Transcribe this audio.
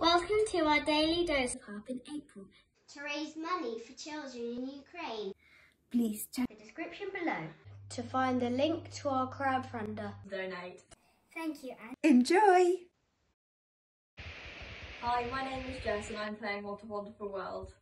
Welcome to our daily dose of hope in April. to raise money for children in Ukraine. Please check The description below. To find the link to our crowdfunder. donate. Thank you, Anne. enjoy. Hi, my name is Jess and I'm playing What a Wonderful World.